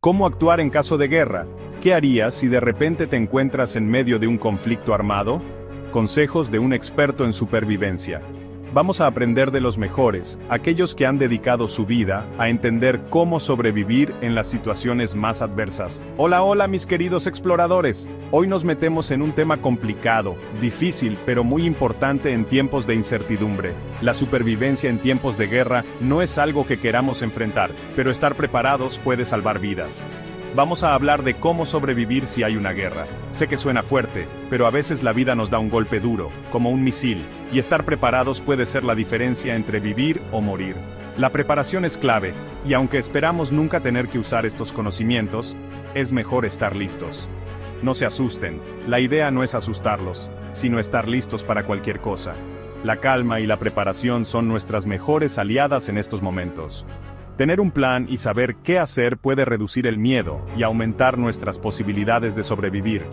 ¿Cómo actuar en caso de guerra? ¿Qué harías si de repente te encuentras en medio de un conflicto armado? Consejos de un experto en supervivencia. Vamos a aprender de los mejores, aquellos que han dedicado su vida a entender cómo sobrevivir en las situaciones más adversas. Hola, hola mis queridos exploradores. Hoy nos metemos en un tema complicado, difícil, pero muy importante en tiempos de incertidumbre. La supervivencia en tiempos de guerra no es algo que queramos enfrentar, pero estar preparados puede salvar vidas. Vamos a hablar de cómo sobrevivir si hay una guerra. Sé que suena fuerte, pero a veces la vida nos da un golpe duro, como un misil, y estar preparados puede ser la diferencia entre vivir o morir. La preparación es clave, y aunque esperamos nunca tener que usar estos conocimientos, es mejor estar listos. No se asusten, la idea no es asustarlos, sino estar listos para cualquier cosa. La calma y la preparación son nuestras mejores aliadas en estos momentos. Tener un plan y saber qué hacer puede reducir el miedo y aumentar nuestras posibilidades de sobrevivir.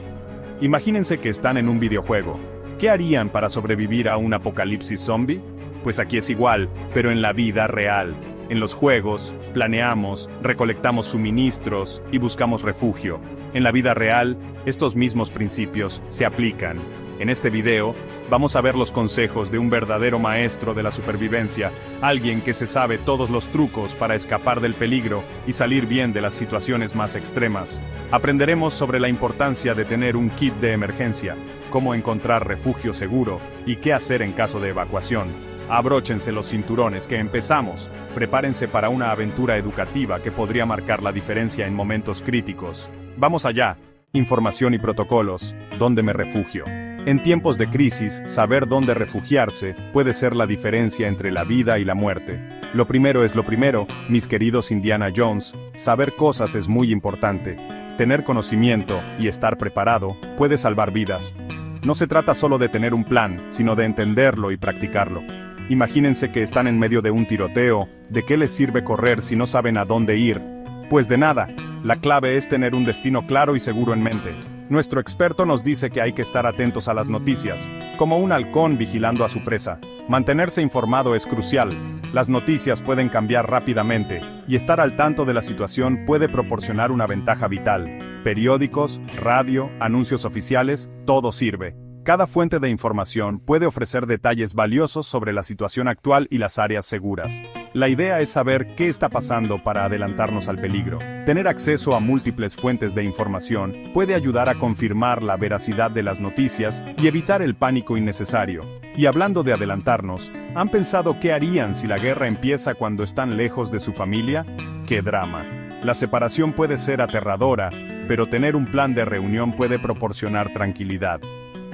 Imagínense que están en un videojuego. ¿Qué harían para sobrevivir a un apocalipsis zombie? Pues aquí es igual, pero en la vida real. En los juegos, planeamos, recolectamos suministros y buscamos refugio. En la vida real, estos mismos principios se aplican. En este video, vamos a ver los consejos de un verdadero maestro de la supervivencia, alguien que se sabe todos los trucos para escapar del peligro y salir bien de las situaciones más extremas. Aprenderemos sobre la importancia de tener un kit de emergencia, cómo encontrar refugio seguro y qué hacer en caso de evacuación. Abróchense los cinturones que empezamos. Prepárense para una aventura educativa que podría marcar la diferencia en momentos críticos. Vamos allá. Información y protocolos. ¿Dónde me refugio? En tiempos de crisis, saber dónde refugiarse puede ser la diferencia entre la vida y la muerte. Lo primero es lo primero, mis queridos Indiana Jones, saber cosas es muy importante. Tener conocimiento y estar preparado puede salvar vidas. No se trata solo de tener un plan, sino de entenderlo y practicarlo. Imagínense que están en medio de un tiroteo, ¿de qué les sirve correr si no saben a dónde ir? Pues de nada, la clave es tener un destino claro y seguro en mente. Nuestro experto nos dice que hay que estar atentos a las noticias, como un halcón vigilando a su presa. Mantenerse informado es crucial. Las noticias pueden cambiar rápidamente, y estar al tanto de la situación puede proporcionar una ventaja vital. Periódicos, radio, anuncios oficiales, todo sirve. Cada fuente de información puede ofrecer detalles valiosos sobre la situación actual y las áreas seguras. La idea es saber qué está pasando para adelantarnos al peligro. Tener acceso a múltiples fuentes de información puede ayudar a confirmar la veracidad de las noticias y evitar el pánico innecesario. Y hablando de adelantarnos, ¿han pensado qué harían si la guerra empieza cuando están lejos de su familia? ¡Qué drama! La separación puede ser aterradora, pero tener un plan de reunión puede proporcionar tranquilidad.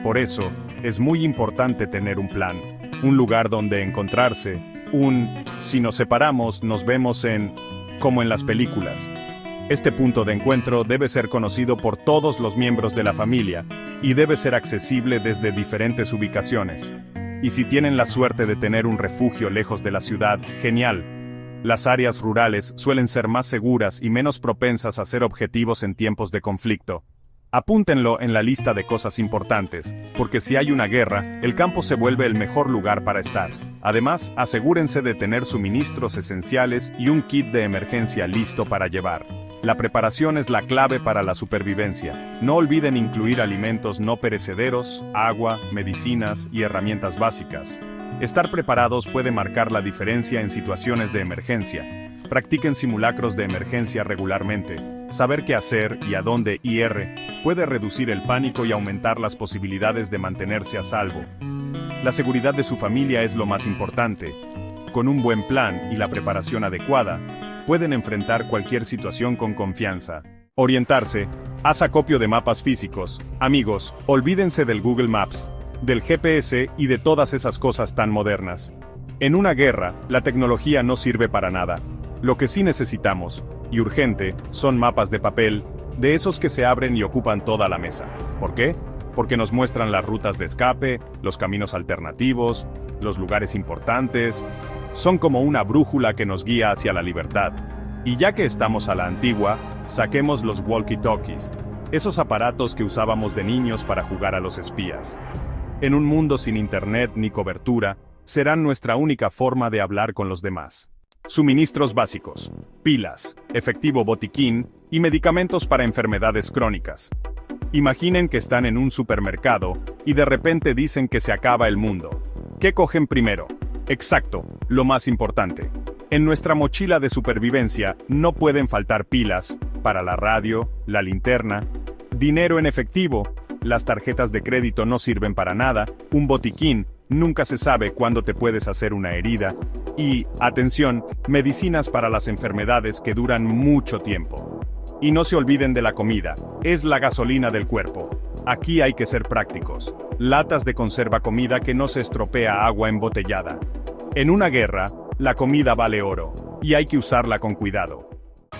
Por eso, es muy importante tener un plan, un lugar donde encontrarse, un, si nos separamos, nos vemos en, como en las películas. Este punto de encuentro debe ser conocido por todos los miembros de la familia, y debe ser accesible desde diferentes ubicaciones. Y si tienen la suerte de tener un refugio lejos de la ciudad, genial. Las áreas rurales suelen ser más seguras y menos propensas a ser objetivos en tiempos de conflicto. Apúntenlo en la lista de cosas importantes, porque si hay una guerra, el campo se vuelve el mejor lugar para estar. Además, asegúrense de tener suministros esenciales y un kit de emergencia listo para llevar. La preparación es la clave para la supervivencia. No olviden incluir alimentos no perecederos, agua, medicinas y herramientas básicas. Estar preparados puede marcar la diferencia en situaciones de emergencia. Practiquen simulacros de emergencia regularmente. Saber qué hacer y a dónde ir puede reducir el pánico y aumentar las posibilidades de mantenerse a salvo. La seguridad de su familia es lo más importante. Con un buen plan y la preparación adecuada, pueden enfrentar cualquier situación con confianza. Orientarse. Haz acopio de mapas físicos. Amigos, olvídense del Google Maps, del GPS y de todas esas cosas tan modernas. En una guerra, la tecnología no sirve para nada. Lo que sí necesitamos, y urgente, son mapas de papel, de esos que se abren y ocupan toda la mesa. ¿Por qué? Porque nos muestran las rutas de escape, los caminos alternativos, los lugares importantes. Son como una brújula que nos guía hacia la libertad. Y ya que estamos a la antigua, saquemos los walkie-talkies, esos aparatos que usábamos de niños para jugar a los espías. En un mundo sin internet ni cobertura, serán nuestra única forma de hablar con los demás. suministros básicos, pilas, efectivo botiquín y medicamentos para enfermedades crónicas. Imaginen que están en un supermercado y de repente dicen que se acaba el mundo. ¿Qué cogen primero? Exacto, lo más importante. En nuestra mochila de supervivencia no pueden faltar pilas, para la radio, la linterna, dinero en efectivo, las tarjetas de crédito no sirven para nada, un botiquín, nunca se sabe cuándo te puedes hacer una herida, y, atención, medicinas para las enfermedades que duran mucho tiempo. Y no se olviden de la comida, es la gasolina del cuerpo. Aquí hay que ser prácticos. Latas de conserva comida que no se estropea agua embotellada. En una guerra, la comida vale oro, y hay que usarla con cuidado.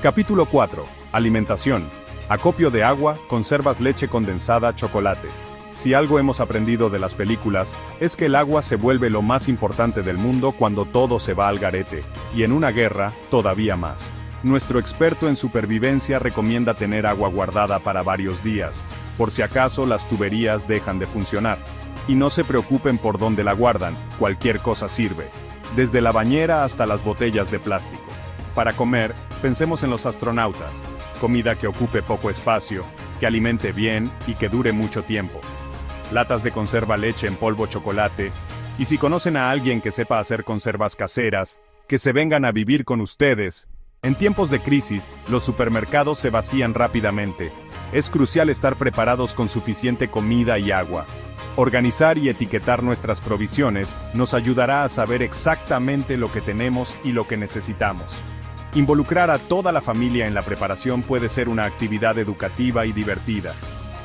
Capítulo 4. Alimentación. Acopio de agua, conservas leche condensada, chocolate. Si algo hemos aprendido de las películas, es que el agua se vuelve lo más importante del mundo cuando todo se va al garete, y en una guerra, todavía más. Nuestro experto en supervivencia recomienda tener agua guardada para varios días, por si acaso las tuberías dejan de funcionar. Y no se preocupen por dónde la guardan, cualquier cosa sirve. Desde la bañera hasta las botellas de plástico. Para comer, pensemos en los astronautas. Comida que ocupe poco espacio, que alimente bien y que dure mucho tiempo. Latas de conserva leche en polvo chocolate. Y si conocen a alguien que sepa hacer conservas caseras, que se vengan a vivir con ustedes, en tiempos de crisis, los supermercados se vacían rápidamente. Es crucial estar preparados con suficiente comida y agua. Organizar y etiquetar nuestras provisiones nos ayudará a saber exactamente lo que tenemos y lo que necesitamos. Involucrar a toda la familia en la preparación puede ser una actividad educativa y divertida.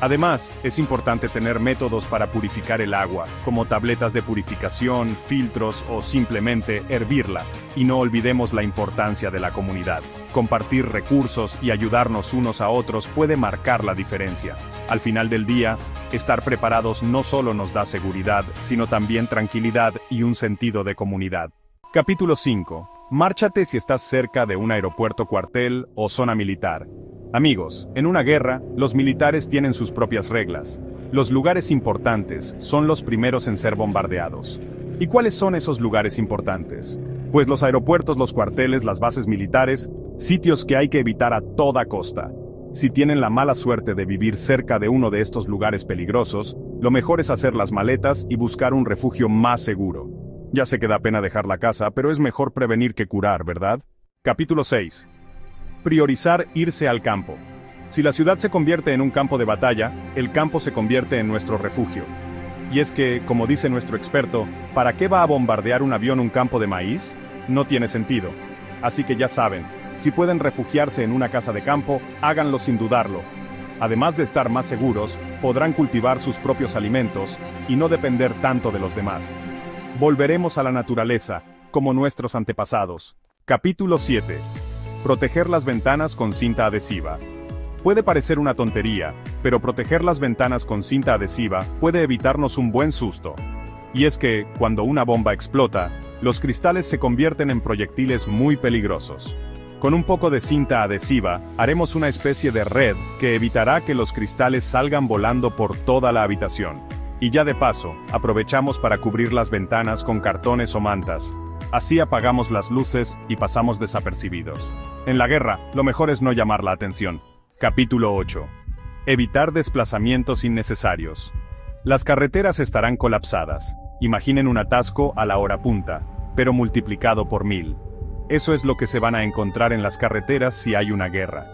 Además, es importante tener métodos para purificar el agua, como tabletas de purificación, filtros o simplemente hervirla, y no olvidemos la importancia de la comunidad. Compartir recursos y ayudarnos unos a otros puede marcar la diferencia. Al final del día, estar preparados no solo nos da seguridad, sino también tranquilidad y un sentido de comunidad. Capítulo 5. Márchate si estás cerca de un aeropuerto cuartel o zona militar. Amigos, en una guerra, los militares tienen sus propias reglas. Los lugares importantes son los primeros en ser bombardeados. ¿Y cuáles son esos lugares importantes? Pues los aeropuertos, los cuarteles, las bases militares, sitios que hay que evitar a toda costa. Si tienen la mala suerte de vivir cerca de uno de estos lugares peligrosos, lo mejor es hacer las maletas y buscar un refugio más seguro. Ya sé que da pena dejar la casa, pero es mejor prevenir que curar, ¿verdad? Capítulo 6 priorizar irse al campo. Si la ciudad se convierte en un campo de batalla, el campo se convierte en nuestro refugio. Y es que, como dice nuestro experto, ¿para qué va a bombardear un avión un campo de maíz? No tiene sentido. Así que ya saben, si pueden refugiarse en una casa de campo, háganlo sin dudarlo. Además de estar más seguros, podrán cultivar sus propios alimentos y no depender tanto de los demás. Volveremos a la naturaleza, como nuestros antepasados. Capítulo 7. Proteger las ventanas con cinta adhesiva. Puede parecer una tontería, pero proteger las ventanas con cinta adhesiva puede evitarnos un buen susto. Y es que, cuando una bomba explota, los cristales se convierten en proyectiles muy peligrosos. Con un poco de cinta adhesiva, haremos una especie de red que evitará que los cristales salgan volando por toda la habitación. Y ya de paso, aprovechamos para cubrir las ventanas con cartones o mantas, Así apagamos las luces y pasamos desapercibidos. En la guerra, lo mejor es no llamar la atención. Capítulo 8. Evitar desplazamientos innecesarios. Las carreteras estarán colapsadas. Imaginen un atasco a la hora punta, pero multiplicado por mil. Eso es lo que se van a encontrar en las carreteras si hay una guerra.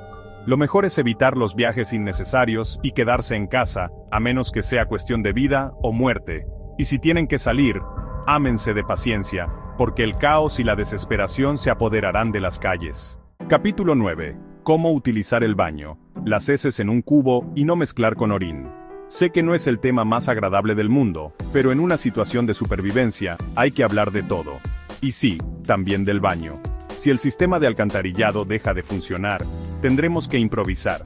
Lo mejor es evitar los viajes innecesarios y quedarse en casa, a menos que sea cuestión de vida o muerte. Y si tienen que salir, ámense de paciencia, porque el caos y la desesperación se apoderarán de las calles. Capítulo 9. Cómo utilizar el baño, las heces en un cubo y no mezclar con orín. Sé que no es el tema más agradable del mundo, pero en una situación de supervivencia, hay que hablar de todo. Y sí, también del baño. Si el sistema de alcantarillado deja de funcionar, tendremos que improvisar.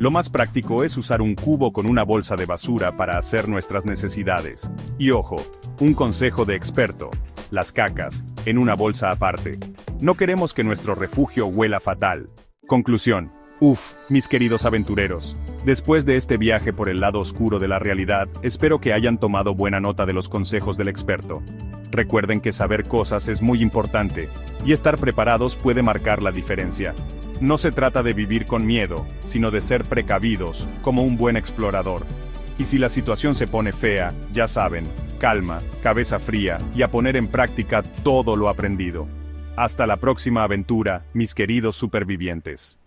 Lo más práctico es usar un cubo con una bolsa de basura para hacer nuestras necesidades. Y ojo, un consejo de experto, las cacas, en una bolsa aparte. No queremos que nuestro refugio huela fatal. Conclusión. Uf, mis queridos aventureros. Después de este viaje por el lado oscuro de la realidad, espero que hayan tomado buena nota de los consejos del experto. Recuerden que saber cosas es muy importante, y estar preparados puede marcar la diferencia. No se trata de vivir con miedo, sino de ser precavidos, como un buen explorador. Y si la situación se pone fea, ya saben, calma, cabeza fría y a poner en práctica todo lo aprendido. Hasta la próxima aventura, mis queridos supervivientes.